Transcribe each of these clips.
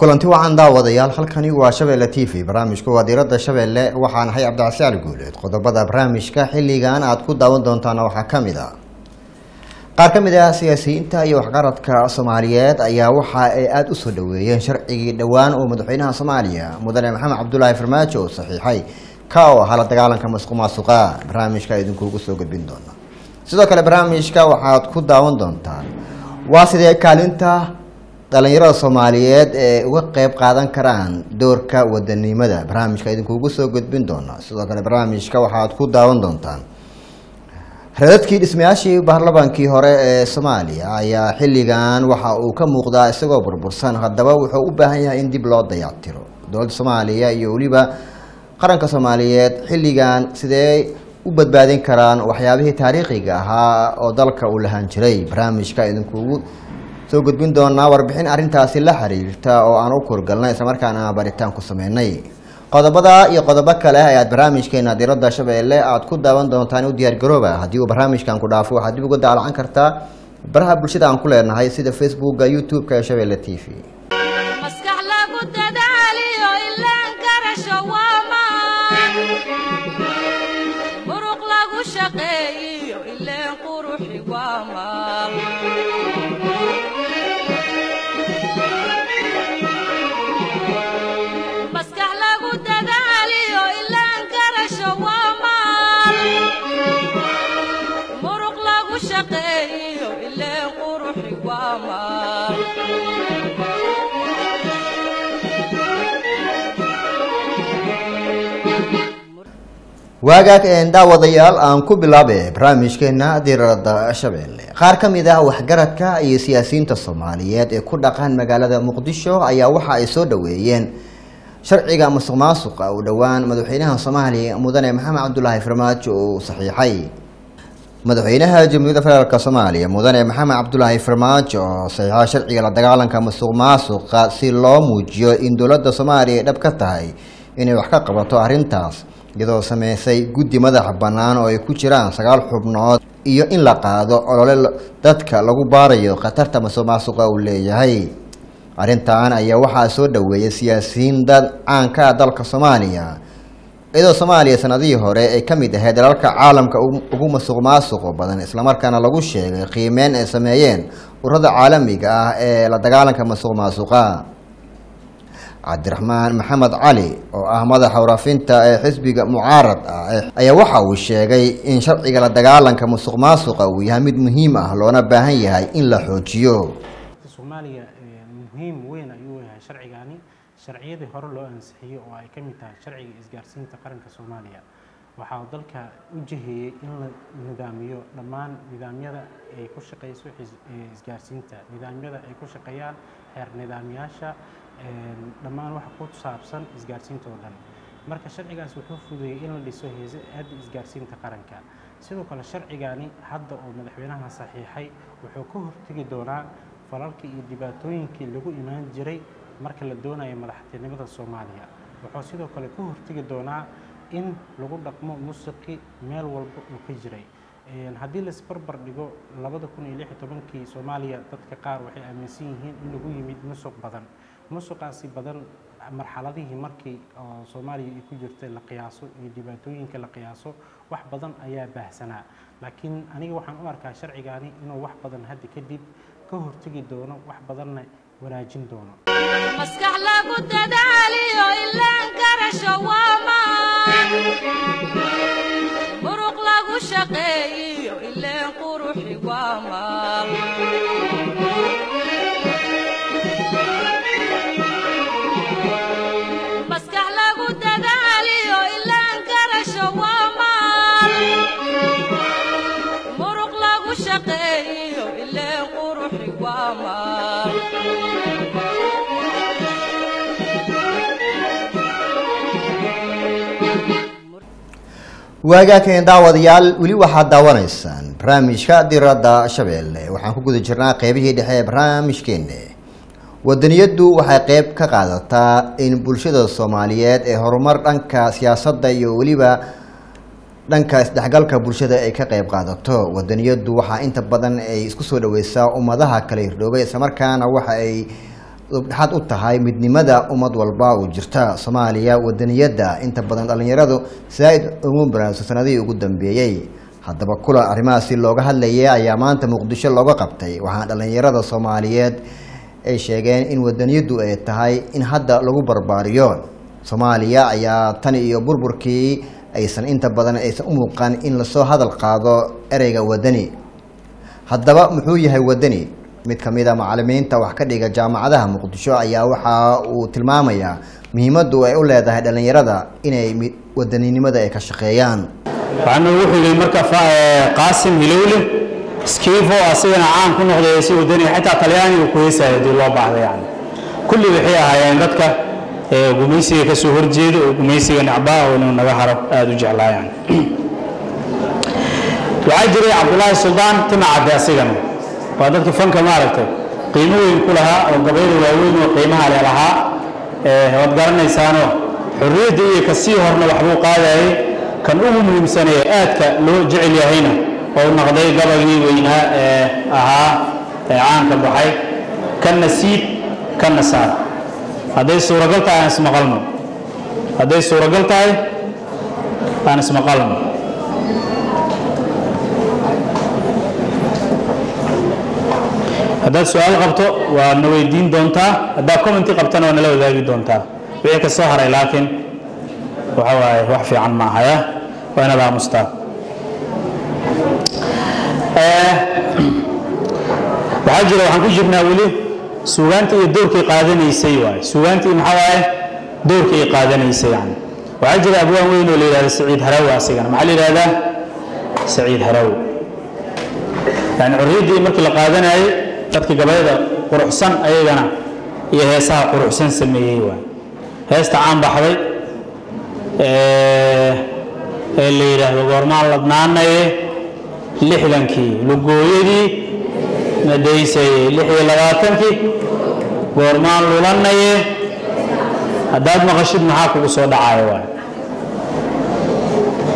kulanti wacan daawadayaal halkani waa shabeelle t v barnaamijku waa diirada shabeelle. Waxaan ahay cabdicasi ali guuleed. Qodobada barnaamijka xilligan aad ku daawan doontaana waxaa ka mid a. Qaar ka mid ah siyaasiyiinta iyo waxgaradka soomaaliyeed ayaa waxa ay aada u soo dhaweeyeen sharcigii dhowaan oo madaxweynaha soomaaliya mudane maxamed cabdulaahi farmaajo saxiixay. Ka oo ahaa la dagaalanka masuq maasuqa barnaamijka idinkuugu soo gudbin doona sidoo kale barnaamijka waxaad ku daawan doontaan. Waa sidee kaalinta dhalinyarada soomaaliyeed ee uga qeyb qaadan karaan doorka wadanimada. Barnaamijka idinkuugu soo gudbin doona. Sidoo kale barnaamijka waxaad ku daawan doontaan. Radadkii dhismayaashii baarlamaankii hore ee soomaaliya ayaa xilligan waxa uu ka muuqdaa isagoo burbursan. Haddaba wuxuu u baahan yahay in dib loo dayactiro. Dowladda soomaaliya iyo weliba qaranka soomaaliyeed xilligan sidee u badbaadin karaan waxyaabihii taariikhiga ahaa oo dalka uu lahaan jiray. Barnaamijka idinkuugu soo gudbin doonaa warbixin arrintaasi la xiriirta oo aan u kurgalnay islamarkaana aan baritaan ku sameynay. Qodobada iyo qodobo kale ayaad barnaamijkeena diradda shabeelle aad ku daawan doontaan u diyaargarooba haddii uu barnaamijkan ku dhaafo waxaad dib uga daalacan kartaa baraha bulshada aan ku leenahay sida facebooka youtube-ka ee shabeelle t v waagaag een daawadayaal aan ku bilaabe barnaamijkeena diirada shabeelle qaar ka mid ah waxgaradka iyo siyaasiyiinta soomaaliyeed ee ku dhaqan magaalada muqdisho ayaa waxa ay soo dhaweeyeen sharciga masuq maasuqa uu dhowaan madaxweynaha soomaaliya mudane maxamed cabdulaahi farmaajo uu saxiixay. Madaxweynaha jamhuuriyadda federaalk soomaaliya mudane maxamed cabdulaahi farmaajo oo saxiixa sharciga la dagaalanka masuq maasuqa si loo muujiyo in dowladda soomaaliya ay dhab ka tahay inay wax ka qabato arrintaas iyadoo sameysay guddi madaxa bannaan oo ay ku jiraan sagaal xubnood iyo in la qaado olole dadka lagu baarayo khatarta masuq maasuqa uu leeyahay. Arrintan ayaa waxaa soo dhaweeyay siyaasiyiin dad caanka ah dalka soomaaliya iyadoo soomaaliya sanadihii hore ay ka mid ahayd dalalka caalamka ugu masuq maasuqo badan islamarkaana lagu sheegay qiimeyn ay sameeyeen ururada caalamiga ah ee la dagaalanka masuq maasuqa cabdiraxmaan maxamed cali oo ah madaxa waraafinta ee xisbiga mucaarad ah ayaa waxa uu sheegay in sharciga la dagaalanka musuq maasuqa uu yahay mid muhiim ah loona baahan yahay in la xoojiyo. Soomaaliya muhiim weyn ayuu yahay sharcigani. Sharciyadii hore loo ansixiyey oo ay ka mid tahay sharciga isgaarsiinta qaranka soomaaliya waxaa dalka u jiheeyey in la nidaamiyo dhammaan nidaamyada ay ku shaqeyso isgaarsiinta nidaamyada ay ku shaqeeyaan xeer nidaamyaasha dhammaan waxa ku saabsan isgaarsiinta oo dhan. Marka sharcigaas wuxuu fudeeyey in la dhiso hay'adda isgaarsiinta qaranka. Sidoo kale sharcigani hadda oo madaxweynaha saxiixay wuxuu ka hortegi doonaa falalkii iyo dhibaatooyinkii lagu imaan jiray marka la doonayo madaxtinimada soomaaliya. Wuxuu sidoo kale ka hortegi doonaa in lagu dhaqmo musiqi meel walba uu ka jiray. Haddii laisbarbar dhigo labada kun iyo lix tobankii soomaaliya dadka qaar waxay aaminsan yihiin in lagu yimid musuq badan. Musuqaasi badan marxaladihii markii oo soomaaliya ay ku jirtay la qiyaaso iyo dhibaatooyinka la qiyaaso wax badan ayaa baahsanaa. Laakiin aniga waxaan u arkaa sharcigani inuu wax badan hadda kadib ka hortegi doono wax badanna wanaajin doono muruq lagu shaqeeyiyo ileen quruxi waamaan maskax lagu dadaaliyo ilaan garasho waamaan muruq lagu shaqeeyiyo ileen quruxi waamaan waagaakeen daawadayaal weli waxaad daawanaysaan. Barnaamijka diradda shabeelle. Waxaan ku guda jirnaa qeybihii dhexe ee barnaamijkeenne. Wadaniyaddu waxay qeyb ka qaadataa in bulshada soomaaliyeed ee horumar dhanka siyaasadda iyo weliba dhanka isdhexgalka bulshada ay ka qeyb qaadato. Wadaniyadu waxaa inta badan ay isku soo dhaweysaa ummadaha kala hirdhoobay islamarkaana waxa ay dhexaad u tahay midnimada ummad walba uu jirta soomaaliya wadaniyadda. Inta badan dhallinyaradu saa-id ugu baraarugsan sanadihii ugu dambeeyey haddaba kulan arrimahaasi looga hadlayay ayaa maanta muqdisho looga qabtay. Waxaana dhallinyarada soomaaliyeed ay sheegeen in wadaniyaddu ay tahay in hadda lagu barbaariyo. Soomaaliya ayaa tan iyo burburkii aysan inta badan aysan u muuqan in la soo hadal qaado ereyga wadani. Haddaba muxuu yahay wadani mid ka mid a macalimiinta wax ka dhiga jaamacadaha muqdisho ayaa waxa uu tilmaamayaa muhiimaddu ay u leedahay dhallinyarada inay wadaninimada ay ka shaqeeyaan. Noogu xigay marka qaasim hilowle skiifo asigana caan ku noqday si wadani xitaa talyaaniga ku heesaya haddii loo baahda yani kulli waxay ahaayeen dadka gumaysiga ka horjeeda oo gumaysiga necbaa oo inuu naga haro aada u jeclaa yani waxaa jiray cabdulaahi suldaan timacadde asigana waa dadka fanka maaragtay. Qiimo weyn ku lahaa oo gabayda waaweyn oo qiimaha le lahaa waad garanaysaanoo xorriyadda iyo ka sii horna waxbuu qaadayay. Kan ugu muhiimsanee aadka loo jecel yahayna oo u noqday gabagii weynaa ee ahaa ee caanka baxay kanna siid kanna saar hadday suuragal tahay aan ismaqalno. Hadday suuragal tahay aan ismaqalno haddaad su'aal qabto waa na weydiin doontaa. Haddaad commenti qabtana waa nala wadaagi doontaa. Wixii ka soo haray laakiin waxa waaye wax fiican ma ahaya waa inaad aamustaa. Eh, waxaa jira waxaan ku jirnaa weli suugaanta iyo doorkay qaadanaysay waaye. Suugaantii maxaa waaye? Doorkay qaadanaysay yani waxaa jira abwaan weyn oo la yidhahda saciid harawi asigana maxaa la yidhahdaa? Saciid harawi yani xorriyaddii markii la qaadanayay dadka gabayada quruxsan ayagana iyo heesaha quruxsan sameeyey waay heesta caan baxday ee la yidhaahdo goormaan ladnaanaye lixdankii lugooyadii madaysaye lix iyo labaatankii goormaan lulanaye haddaad maqashid maxaa kugu soo dhacaya waay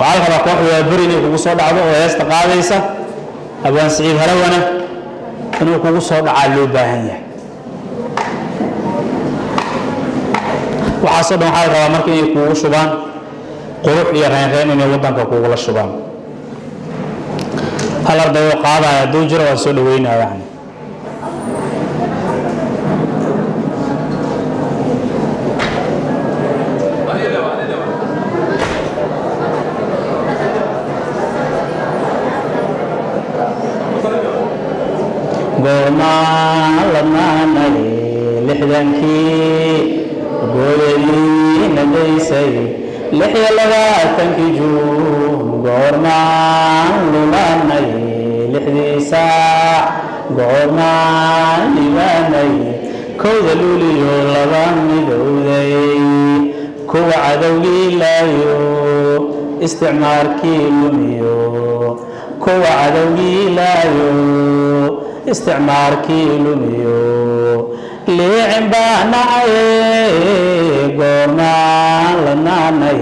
waxaa la rabaa koox waaberi inay kugu soo dhacdo oo heesta qaadaysa abwaan siciid halawana inuu kugu soo dhacaa loo baahan yahay. Waxaasoo dhan waxaa la rabaa marka inay kuugu shubaan qurux iyo reynreyn inay waddanka kugula shubaan. Hal arday oo qaadaya hadduu jiro waan soo dhaweynaya yani goormaan ladnaanay lixdankii gooyadii nadaysay lix iyo labaatankii juun goormaan lulanay lixdii saac goormaan dhibanay kowda luuliyo laba midowday kuwa cadowgii laayo isticmaarkii lumiyo kuwa cadowgii laayo isticmaarkii lumiyo liicin baa nacaye goormaan la naanay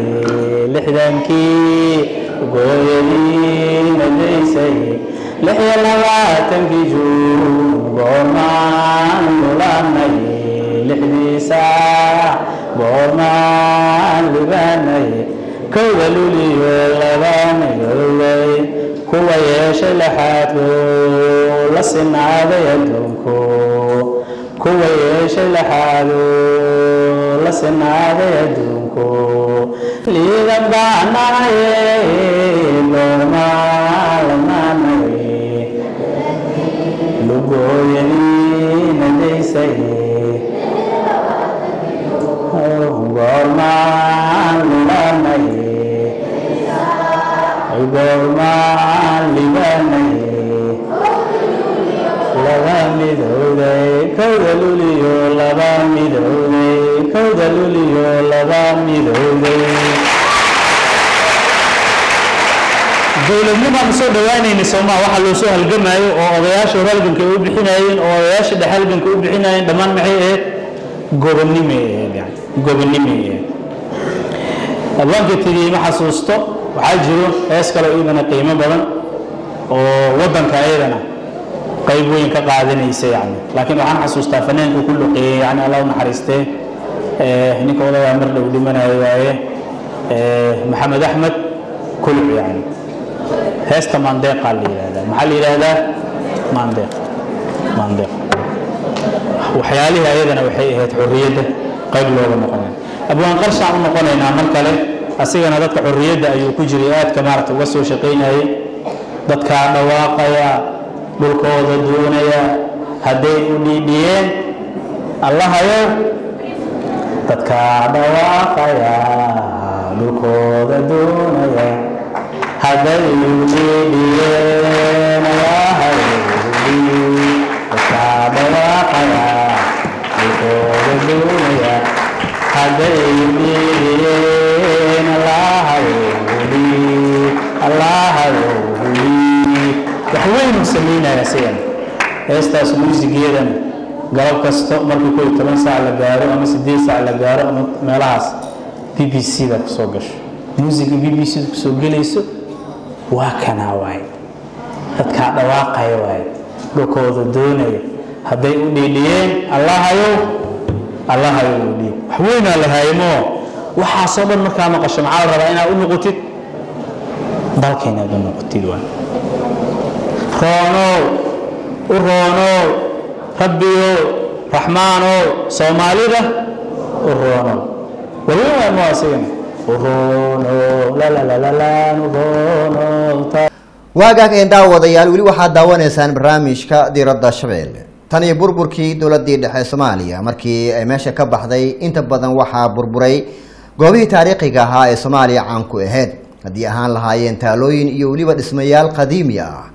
lixdankii gooyadii nadaysay lix labaatankii juun goormaan lulanay lixdii saac goormaan libanay kowda luliyo laba midowday kuwa yeeshay laxaadko la sinaaday adduunku kuwa yeeshay laxaado la sinaaday adduunku liidan baanaye luliyo laba midowday kowda luliyo laba midowday dowladnimaan soo dhowaanayna soomaa waxa loo soo halgamaayo oo odayaasha hor halganka ay u bixinayeen oo odayaasha dhexe halganka u bixinayeen dhammaan maxay ahayd gobonnimay ahayd yani gobonnimay ahayd abwaanka tegey ma xasuusto waxaa jiro hees kaloo iidana qiimo badan oo waddanka ayadana qayb weyn ka qaadanaysa yani. Laakiin waxaan xasuustaa fanaanka ku luqeeyey yani allah u naxariistee ee, ninka odagaa mar dhow dhimanayo waaye ee, maxamed axmed kuluc yani. Heesta maandeeqaa la yidhahdaa maxaa la yidhaahdaa maandeeq maandeeq waxyaalihii ayadana waxay ahayd xorriyadda qayb looga noqonay. Abwaan qarshaan u noqonaynaa mar kale asigana dadka xorriyadda ayuu ku jiray. Aadka maaragta uga soo shaqaynayay dadkaa dhawaaqaya dhulkooda doonaya. Hadday u dhiidhiyeen allahayo dadkaa dhawaaqaya dhulkooda doonaya. Hadday u dhiidhiyeen dadkaa dhawaaqaya dhulkooda doonaya. Hadday u dhiidhiyeen wax weynuu samaynaya sigan heestaas muusigeedan galab kasto markii kow iyo toban saac la gaaro ama sideed saac la gaaro ama meelahaas b b c da ku soo gasho. Muusiga b b c da ku soo gelayso waa kanaa waaye. Dadkaa dhawaaqaya waaye. Dhulkooda doonaya. Hadday u dhiidhiyeen allahayo allahayo u dhiib. Wax weynaa la haymo waxaasoo dhan markaa maqasho maxaa la rabaa inaad u noqotid? Dalka inaad u noqotid waay roonow u roonow rabbiyow raxmaanow soomaalida u roonow waagaag een daawadayaal weli waxaad daawanaysaan barnaamijka diiradda shabeelle tan iyo burburkii dowladii dhexe soomaaliya markii ay meesha ka baxday inta badan waxaa burburay goobihii taariikhiga ahaa ee soomaaliya caan ku ahayd. Haddii ahaan lahaayeen taalooyin iyo weliba dhismayaal qadiimi ah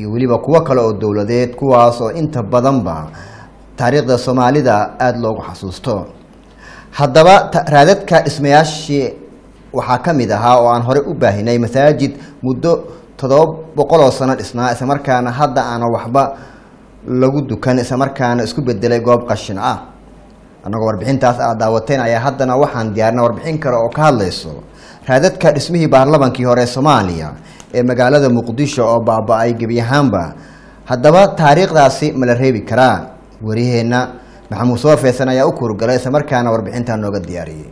iyo weliba kuwo kale oo dowladeed kuwaas oo inta badanba taariikhda soomaalida aada loogu xasuusto. Haddaba raadadka dhismayaashii waxaa ka mid ahaa oo aan horey u baahinay masaajid muddo toddoba boqol oo sano dhisnaa islamarkaana hadda aanan waxba lagu dukan islamarkaana isku bedelay goob qashin ah. Annagoo warbixintaas aad daawateen ayaa haddana waxaan diyaarina warbixin kale oo ka hadlayso raadadka dhismihii baarlamankii hore soomaaliya ee magaalada muqdisho oo baaba-ay gebi ahaanba haddaba taariikhdaasi ma la reebi karaa. Wariyaheenna maxamuud soo feesan ayaa u kuurgalay islamarkaana warbixintaa nooga diyaariyey.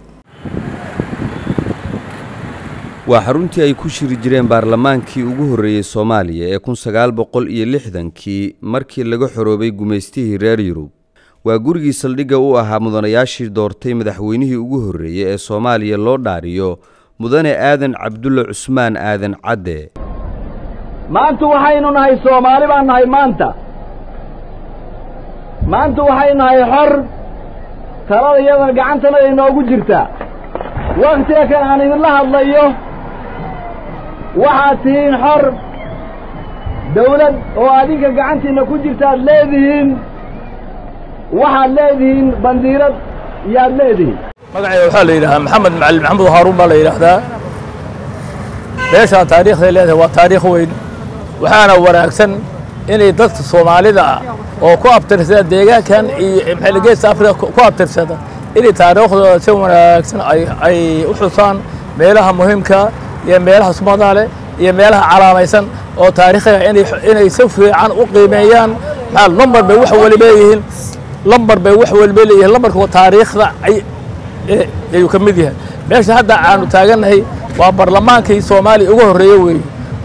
Waa xaruntii ay ku shiri jireen baarlamaankii ugu horreeyey soomaaliya ee kun sagaal boqol iyo lixdankii markii laga xoroobay gumaystihii reer yurub. Waa gurigii saldhigga u ahaa mudanayaashii doortay madaxweynihii ugu horreeyey ee soomaaliya loo dhaariyo mudane aadan cabdulle cusmaan aadan cadde. Maanta waxaynu nahay soomaali baan nahay maanta. Maanta waxay nahay xor talada iyadan gacantana inoogu jirtaa. Wakhtiga kan aan idinla hadlayo waxaad tihiin xor dawlad oo adinka gacantiinna ku jirtaad leedihiin waxaad leedihiin bandiirad yaad leedihiin magacayga waxaa la yidhahaa maxamed macalin maxamed haaruun baa la yidhaahdaa meeshaa taariikhday leedahay waa taariikh weyn waxaana wanaagsan inay dadka soomaalida ah oo ku abtirsada deegaankan iyo maxalgeesta afrika ku abtirsada inay taariikhdooda si wanaagsan ay u xusaan meelaha muhiimka iyo meelaha sumada leh iyo meelaha calaamaysan oo taariikhiga inay si fiican u qiimeeyaan. Maxaa lambar bay wax waliba leeyihiin lambar bay wax waliba leeyihiin. Lambarka taariikhda ee ayuu ka mid yahay. Meesha hadda aanu taagannahay waa barlamaankii soomaaliya ugu horreeye weeye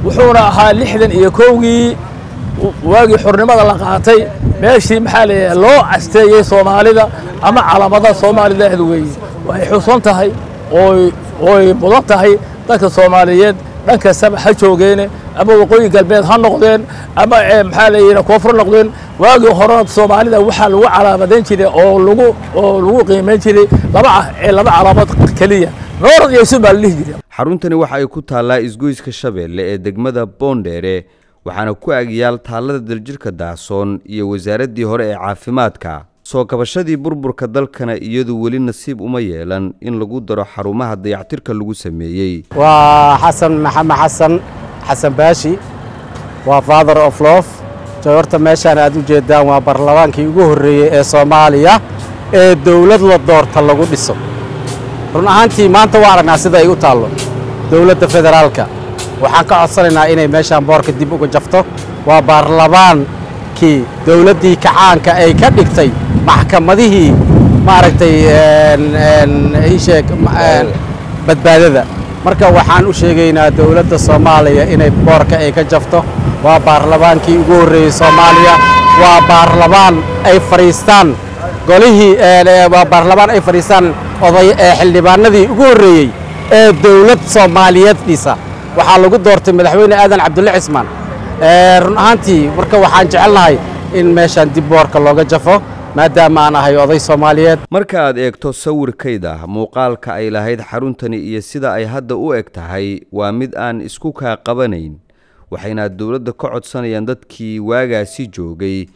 wuxuuna ahaa lixdan iyo kowgii waagii xornimada la qaatay. Meeshii maxaa la loo casteeyey soomaalida ama calaamadaha soomaalidaahd weeye waxay xusan tahay ooy mudan tahay dadka soomaaliyeed dhan kastaba ha joogeene ama waqooyi galbeed ha noqdeen ama ee maxaa la yidhaha koonfur noqdeen. Waagii horena soomaalida waxaa lagu calaamadayn jiray oo lagu oo lagu qiimayn jiray laba ah ee laba calaamad keliya. Noorad iyo sud baa la dhihi jiray. Xaruntani waxa ay ku taallaa isgoyska shabeelle ee degmada boondheere waxaana ku agyaal taallada daljirka daasoon iyo wasaaraddii hore ee caafimaadka soo kabashadii burburka dalkana iyadu weli nasiib uma yeelan in lagu daro xarumaha dayactirka lagu sameeyey. Waa xasan maxamed xasan xasan baashi. Waa father of love. Horta meeshaan aad u jeedaan waa barlamaankii ugu horreeyey ee soomaaliya ee dawlad la doorta lagu dhiso. Run ahaantii maanta waa aragnaa sida ay u taallo dawladda federaalka. Waxaan ka codsanaynaa inay meeshaan boorka dib uga jafto. Waa baarlamaankii baarlamaankii dowladdii kacaanka ay ka dhigtay maxkamadihii maaragtay ii sheeg badbaadada. Marka waxaan u sheegaynaa dowladda soomaaliya inay boorka ay ka jafto waa baarlamaankii ugu horreeyey soomaaliya. Waa baarlamaan ay fadhiistaan. Golihii waa baarlamaan ay fadhiistaan oday ee xildhibaanadii ugu horreeyey ee dowlad soomaaliyeed dhisa waxaa lagu doortay madaxweyne aadan cabdulle cismaan. Run ahaantii marka waxaan jecelnahay in meeshaan dib boorka looga jafo maadaama aan ahay oday soomaaliyeed. Marka aad eegto sawirkayda muuqaalka ay lahayd xaruntani iyo sida ay hadda u eg tahay waa mid aan isku kaa qabanayn waxayna dowladda ka codsanayaan dadkii waagaasi joogay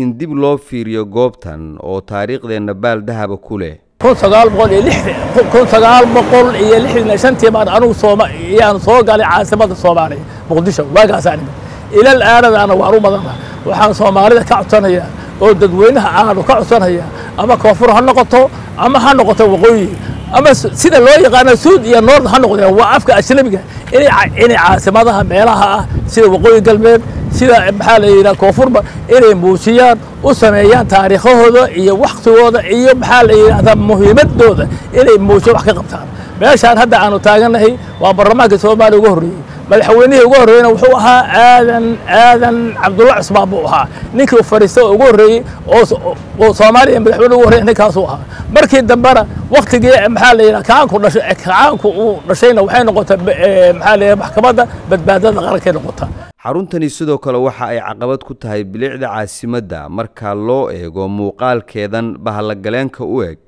in dib loo fiiriyo goobtan oo taariikhdeenna baal dahaba ku leh. Kun sagaal boqol iyo lixdan kun sagaal boqol iyo lixdan iyo shantii baan anugu sooma yaan soo galay caasimadda soomaaliya muqdisho waagaasaan imid ilal aanadaana waan u madana waxaan soomaalida ka codsanayaa oo dadweynaha aanu ka codsanaya ama koonfur ha noqoto ama ha noqoto waqooyi ama sida loo yaqaano suud iyo noord ha noqdeen waa afka ajnabiga inay caasimadaha meelaha ah sida waqooyi galbeed sida maxaa la yidhaha koonfurba inay muujiyaan u sameeyaan taariikhahooda iyo waktigooda iyo maxaa la yidhahdaa muhiimadooda inay muujiyo wax ka qabtaan. Meeshaan hadda aanu taagannahay waa baarlamaanka soomaaliya ugu horreeyey madaxweynihii ugu horreeyena wuxuu ahaa aadan aadan cabdulla cusmaan buu ahaa. Ninkii oo ugu horreeyey oo soomaaliya madaxweyne ugu horreeyay ninkaasuu ahaa. Markii dambena waktigii maxaa la yidhaha kacaanku dhashay kacaanku uu dhashayna waxay noqotay maxaa la yidhaha maxkamadda badbaadada qarankay noqota xaruntani sidoo kale waxa ay caqabad ku tahay bilicda caasimadda. Marka loo eego muuqaalkeedan bahallagaleenka u eg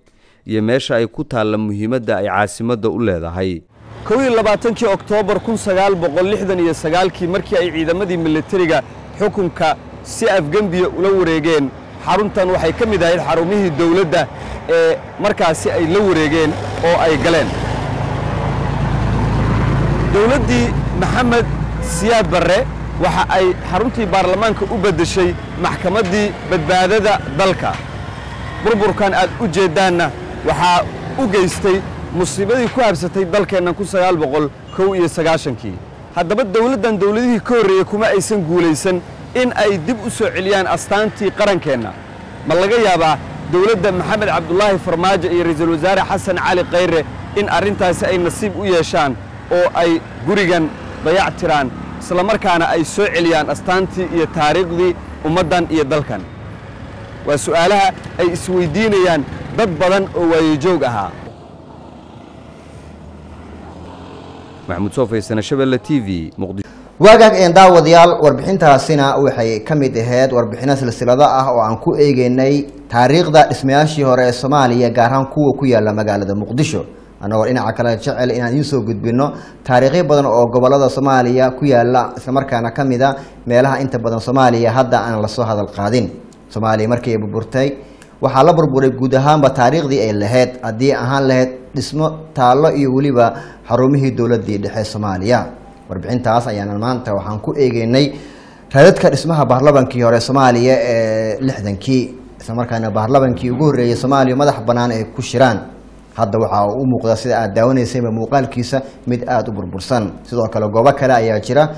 iyo meesha ay ku taalla muhiimadda ay caasimadda u leedahay labaatankii oktoobar sagaalkii markii ay ciidamadii militariga xukunka si afgembiya ula wareegeen. Xaruntan waxay ka mid ahayd xarumihii dawladda ee markaasi ay la wareegeen oo ay galeen. Dowladdii maxamed siyaad barre waxa ay xaruntii baarlamaanka u beddeshay maxkamaddii badbaadada dalka. Burburkan aad u jeeddaanna waxaa u geystay musiibadii ku habsatay dalkeennan kun sagaal boqol kow iyo sagaashankii. Haddaba dawladdan dawladihii ka horreeyey kuma aysan guulaysan in ay dib u soo celiyaan astaantii qarankeenna ma laga yaabaa dawladda maxamed cabdulaahi farmaajo iyo ra'iisul wasaare xasan cali khayre in arrintaasi ay nasiib u yeeshaan oo ay gurigan dayac tiraan isla markaana ay soo celiyaan astaantii iyo taariikhdii ummaddan iyo dalkan. Waa su'aalaha ay isweyddiinayaan dad badan oo waayejoog ahaa maxamuud soofaysan shabelle t v waagaag een daawadayaal warbixintaasina waxay ka mid ahayd warbixino silsilado ah oo aan ku eegeynay taariikhda dhismayaashii hore ee soomaaliya gaar ahaan kuwa ku yaalla magaalada muqdisho. Annagoo dhinaca kale jecel inaan idiin soo gudbino taariikhyo badan oo gobollada soomaaliya ku yaalla islamarkaana ka mid a meelaha inta badan soomaaliya hadda aan la soo hadal qaadin. Soomaaliya markii ay burburtay waxaa la burburay guud ahaanba taariikhdii ay lahayd haddii ahaan lahayd dhismo taallo iyo weliba xarumihii dowladii dhexe soomaaliya. Warbixintaas ayaana maanta waxaan ku eegeynay raadadka dhismaha baarlamankii hore soomaaliya ee lixdankii islamarkaana baarlamankii ugu horreeyay soomaaliya madax bannaan ay ku shiraan. Hadda waxaa u muuqda sida aad daawanaysayba muuqaalkiisa mid aada u burbursan. Sidoo kale goobo kale ayaa jira.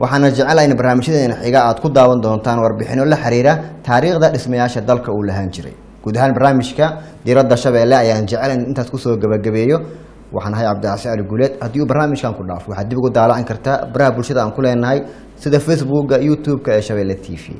Waxaana jecelahay in barnaamijyadeena xiga aad ku daawan doontaan warbixino la xiriira taariikhda dhismayaasha dalka uu lahaan jiray guud ahaan barnaamijka diiradda shabeelle ayaan jecel in intaas ku soo gabagabeeyo. Waxaan ahay cabdicasi ali guuleed haddii uu barnaamijkan ku dhaafo waxaad dib ugu daalacan kartaa baraha bulshada aan ku leenahay sida facebooka youtube-ka ee shabeelle t v